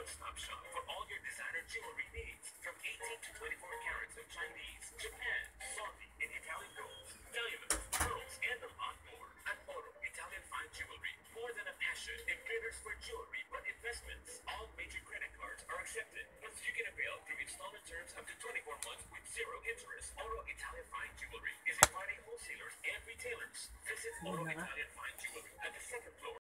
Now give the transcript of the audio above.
One-stop shop for all your designer jewelry needs. From 18 to 24 carats of Chinese, Japan, Saudi, and Italian gold, diamonds, pearls, and a lot more. At Oro Italian Fine Jewelry, more than a passion, engravers for jewelry, but investments. All major credit cards are accepted. Plus, you can avail through installment terms up to 24 months with zero interest. Oro Italian Fine Jewelry is inviting wholesalers and retailers. Visit Oro Italian Fine Jewelry